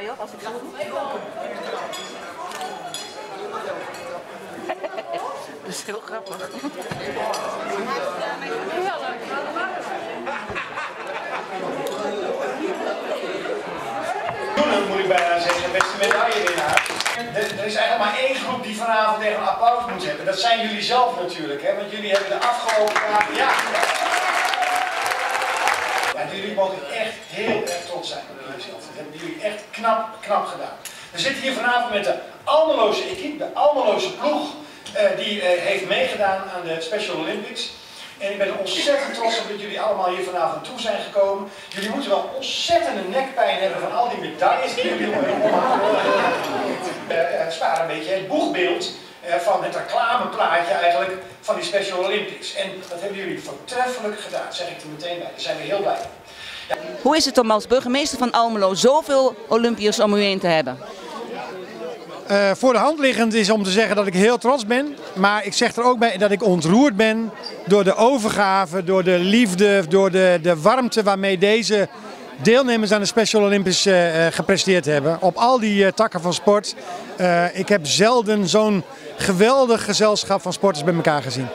ben je op als ik zo? Dat is heel grappig. Moet ik bijna zeggen, beste medaillewinnaar. Er, er is eigenlijk maar één groep die vanavond tegen een applaus moet hebben. Dat zijn jullie zelf natuurlijk, hè? want jullie hebben de afgelopen ja, jullie mogen echt heel erg trots zijn op jezelf. Dat hebben jullie echt knap, knap gedaan. We zitten hier vanavond met de Almeloze equipe, de Almeloze ploeg, eh, die eh, heeft meegedaan aan de Special Olympics. En ik ben ontzettend trots op dat jullie allemaal hier vanavond toe zijn gekomen. Jullie moeten wel ontzettende nekpijn hebben van al die medailles die jullie je uh, Het spaar een beetje het boegbeeld eh, van het reclameplaatje eigenlijk van die Special Olympics. En dat hebben jullie voortreffelijk gedaan, zeg ik er meteen bij. Daar zijn we heel blij. Hoe is het om als burgemeester van Almelo zoveel Olympiërs om u heen te hebben? Uh, voor de hand liggend is om te zeggen dat ik heel trots ben. Maar ik zeg er ook bij dat ik ontroerd ben door de overgave, door de liefde, door de, de warmte waarmee deze deelnemers aan de Special Olympics uh, gepresteerd hebben. Op al die takken van sport. ik heb zelden zo'n geweldig gezelschap van sporters bij elkaar gezien.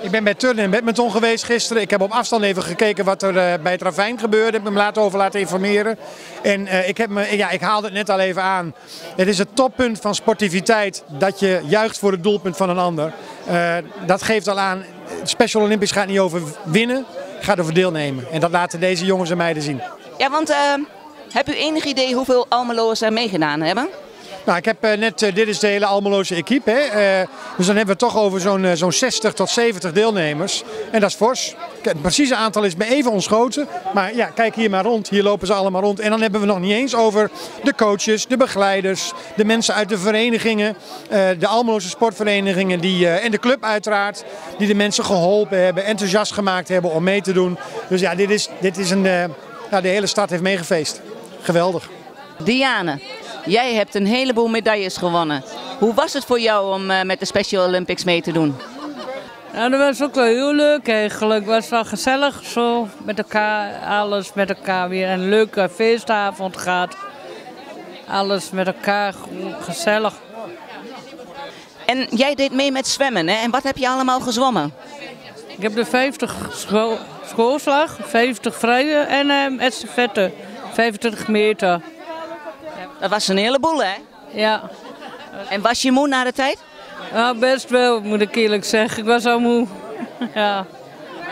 Ik ben bij turnen en badminton geweest gisteren. Ik heb op afstand even gekeken wat er uh, bij het ravijn gebeurde. Ik heb me laten over laten informeren. En uh, ik, heb me, ja, ik haalde het net al even aan. Het is het toppunt van sportiviteit dat je juicht voor het doelpunt van een ander. Uh, dat geeft al aan, Special Olympics gaat niet over winnen, gaat over deelnemen. En dat laten deze jongens en meiden zien. Ja, want heb u enig idee hoeveel Almeloers er meegedaan hebben? Nou, ik heb uh, net, uh, dit is de hele Almeloze equipe. Hè. Uh, dus dan hebben we het toch over zo'n zo'n 60 tot 70 deelnemers. En dat is fors. Het precieze aantal is me even ontschoten. Maar ja, kijk hier maar rond. Hier lopen ze allemaal rond. En dan hebben we nog niet eens over de coaches, de begeleiders, de mensen uit de verenigingen. de Almeloze sportverenigingen die, en de club uiteraard. Die de mensen geholpen hebben, enthousiast gemaakt hebben om mee te doen. Dus ja, dit is, dit is een... ja, de hele stad heeft meegefeest. Geweldig. Diane, Jij hebt een heleboel medailles gewonnen. Hoe was het voor jou om uh, met de Special Olympics mee te doen? Nou, dat was ook wel heel leuk eigenlijk. Het was wel gezellig zo met elkaar, alles met elkaar weer. Een leuke feestavond gehad. Alles met elkaar gezellig. En jij deed mee met zwemmen, hè? En wat heb je allemaal gezwommen? Ik heb de 50 scho schoolslag, 50 vrije en uh, estafette, 25 meter. Dat was een heleboel, hè? Ja. En was je moe na de tijd? Ja, best wel, moet ik eerlijk zeggen. Ik was al moe. ja.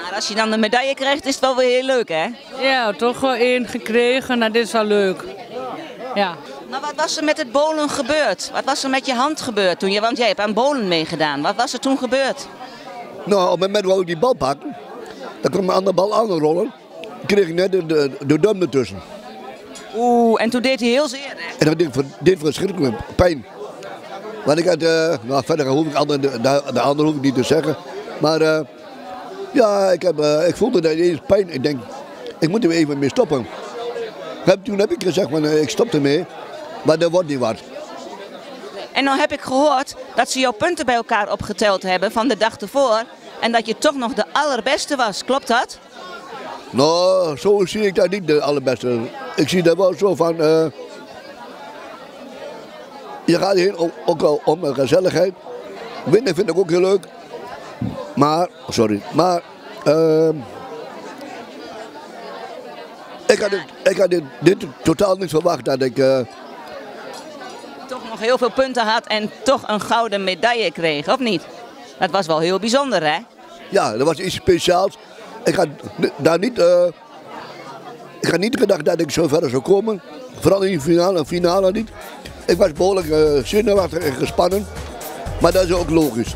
Maar als je dan de medaille krijgt, is het wel weer heel leuk, hè? Ja, toch wel één gekregen. Nou, dit is wel leuk. Ja. Maar wat was er met het bolen gebeurd? Wat was er met je hand gebeurd toen je, want jij hebt aan bolen meegedaan. Wat was er toen gebeurd? Nou, op het moment dat ik die bal pakte, dan kwam een andere bal aanrollen. kreeg ik net de, de, de dum ertussen. Oeh, en toen deed hij heel zeer, hè? En dat deed, deed verschrikkelijk pijn. Want ik had, uh, nou verder hoef ik andere, de, de andere hoef ik niet te zeggen. Maar uh, ja, ik, heb, uh, ik voelde dat eens pijn. Ik denk, ik moet er even mee stoppen. Toen heb ik gezegd, van, ik stop ermee. Maar dat wordt niet wat. En dan heb ik gehoord dat ze jouw punten bij elkaar opgeteld hebben van de dag ervoor. En dat je toch nog de allerbeste was. Klopt dat? Nou, zo zie ik dat niet de allerbeste. Ik zie dat wel zo van. Uh, je gaat heen ook, ook al om een gezelligheid. Winnen vind ik ook heel leuk. Maar, sorry, maar. Uh, ik had, dit, ik had dit, dit, totaal niet verwacht dat ik. Uh, toch nog heel veel punten had en toch een gouden medaille kreeg, of niet? Dat was wel heel bijzonder, hè? Ja, dat was iets speciaals. Ik had daar niet, uh, ik had niet gedacht dat ik zo ver zou komen. Vooral in de finale, finale niet. Ik was behoorlijk uh, zenuwachtig en gespannen. Maar dat is ook logisch.